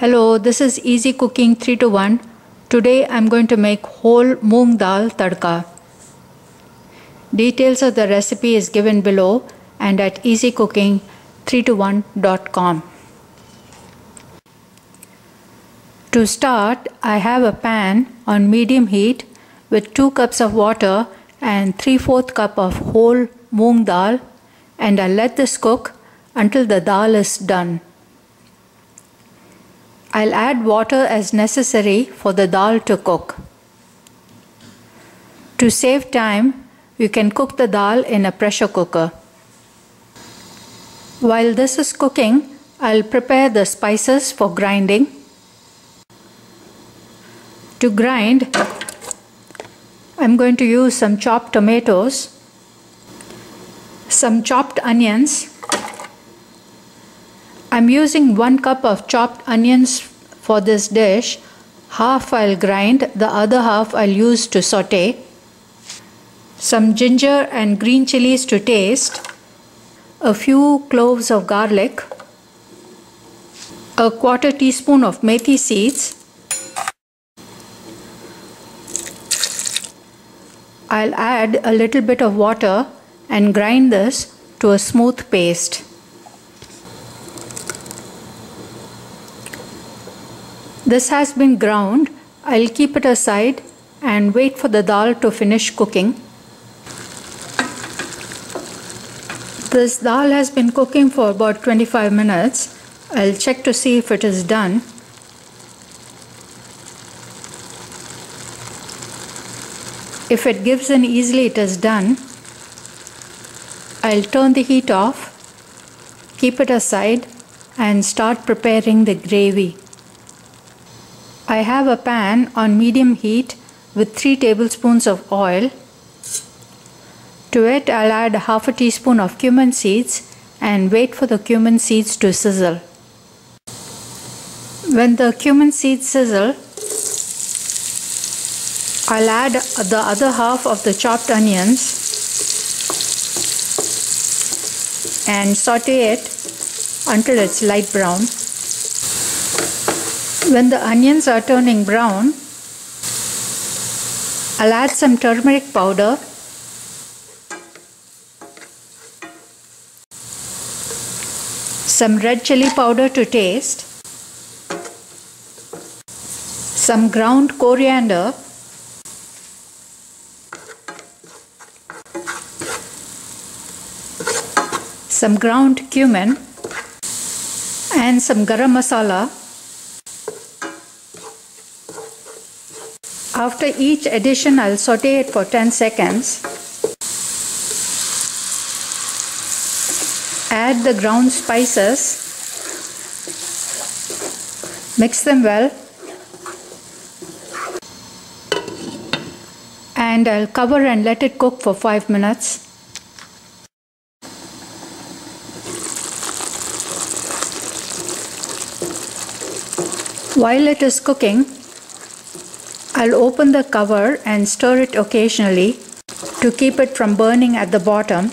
Hello, this is Easy Cooking 321. Today I'm going to make whole moong dal tadka. Details of the recipe is given below and at easycooking321.com. To start, I have a pan on medium heat with 2 cups of water and 3 4 cup of whole moong dal and I let this cook until the dal is done. I'll add water as necessary for the dal to cook. To save time, you can cook the dal in a pressure cooker. While this is cooking, I'll prepare the spices for grinding. To grind, I'm going to use some chopped tomatoes, some chopped onions. I'm using one cup of chopped onions for this dish. Half I'll grind, the other half I'll use to saute. Some ginger and green chilies to taste. A few cloves of garlic. A quarter teaspoon of methi seeds. I'll add a little bit of water and grind this to a smooth paste. This has been ground. I'll keep it aside and wait for the dal to finish cooking. This dal has been cooking for about 25 minutes. I'll check to see if it is done. If it gives in easily, it is done. I'll turn the heat off, keep it aside, and start preparing the gravy. I have a pan on medium heat with 3 tablespoons of oil. To it, I'll add half a teaspoon of cumin seeds and wait for the cumin seeds to sizzle. When the cumin seeds sizzle, I'll add the other half of the chopped onions and saute it until it's light brown. When the onions are turning brown, I'll add some turmeric powder. Some red chili powder to taste, some ground coriander. Some ground cumin. And some garam masala. After each addition, I'll saute it for 10 seconds. Add the ground spices. Mix them well. And I'll cover and let it cook for 5 minutes. While it is cooking, I'll open the cover and stir it occasionally to keep it from burning at the bottom.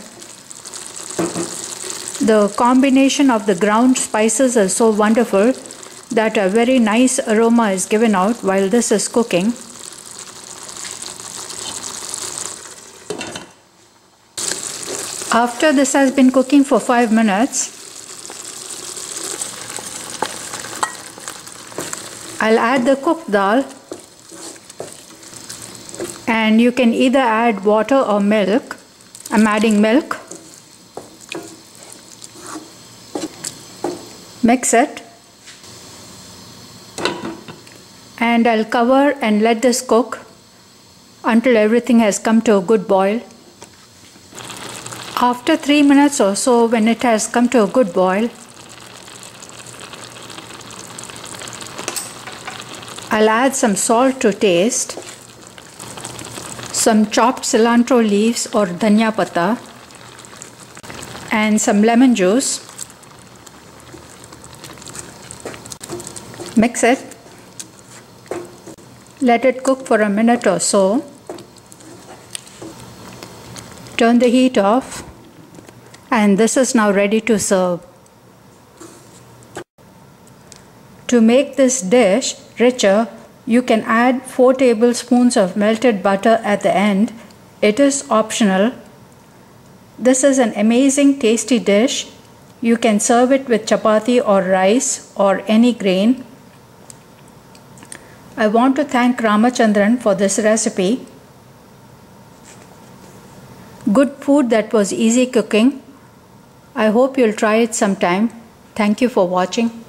The combination of the ground spices is so wonderful that a very nice aroma is given out while this is cooking. After this has been cooking for 5 minutes, I'll add the cooked dal and you can either add water or milk. I'm adding milk. Mix it and I'll cover and let this cook until everything has come to a good boil. After 3 minutes or so when it has come to a good boil, I'll add some salt to taste, some chopped cilantro leaves or dhania pata, and some lemon juice. Mix it. Let it cook for a minute or so. Turn the heat off and this is now ready to serve. To make this dish richer, you can add 4 tablespoons of melted butter at the end. It is optional. This is an amazing tasty dish. You can serve it with chapati or rice or any grain. I want to thank Ramachandran for this recipe. Good food that was easy cooking. I hope you'll try it sometime. Thank you for watching.